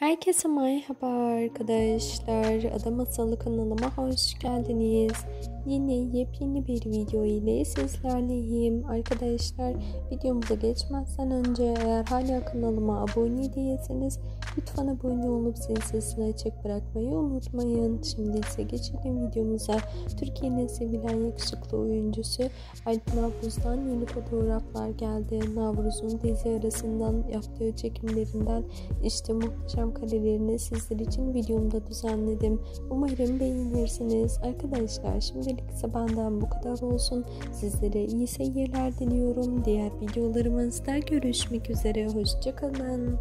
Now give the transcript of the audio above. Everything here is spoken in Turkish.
Herkese merhaba arkadaşlar. Ada Masalı kanalıma hoş geldiniz. Yine yepyeni bir video ile sizlerleyim. Arkadaşlar videomuza geçmezden önce eğer hala kanalıma abone değilseniz lütfen abone olup zil sesini açık bırakmayı unutmayın. Şimdi ise geçelim videomuza. Türkiye'nin sevilen yakışıklı oyuncusu Alp Navruz'dan yeni fotoğraflar geldi. Navruz'un dizi arasından yaptığı çekimlerinden işte muhteşem karelerini sizler için videomda düzenledim. Umarım beğenirsiniz. Arkadaşlar şimdilik ise benden bu kadar olsun. Sizlere iyi seyirler diliyorum. Diğer videolarımızda görüşmek üzere. Hoşçakalın.